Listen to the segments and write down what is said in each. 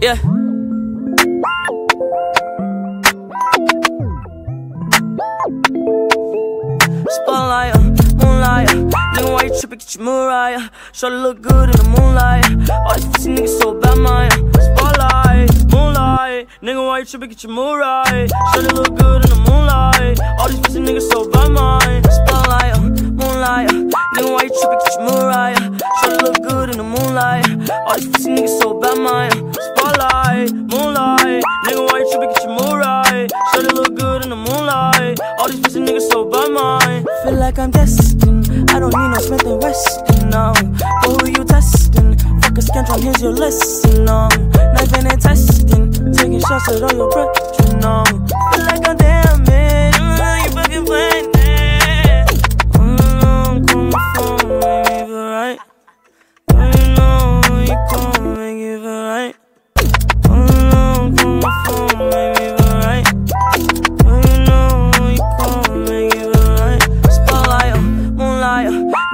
Yeah. Spotlight, moonlight. Nigga, why you tripping? Get your Mariah. Shorty look good in the moonlight. All these pussy niggas so bad, my spotlight, moonlight. Nigga, why you tripping? Get your Mariah. Shorty look good in the moonlight. In the moonlight. All these pussy niggas so bad, my spotlight, moonlight. Nigga, why you tripping? Get your Mariah. Shorty look good in the moonlight. All these pussy niggas so bad, my Feel like I'm destined. I don't need no Smith and Wesson, no. But who you testing? Fuck a scantron, here's your lesson, no. Knifing and testing, taking shots at all your brethren, no.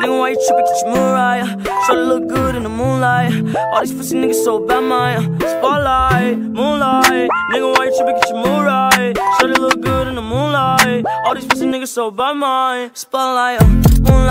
Nigga, why you tripping? Get your Mariah. Shorty look good in the moonlight. All these pussy niggas so bad, my spotlight, moonlight. Nigga, why you tripping? Get your Mariah. Shorty look good in the moonlight. All these pussy niggas so bad, my spotlight, uh, moonlight.